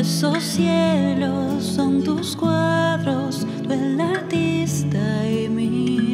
Esos cielos son tus cuadros, tú el artista y mí.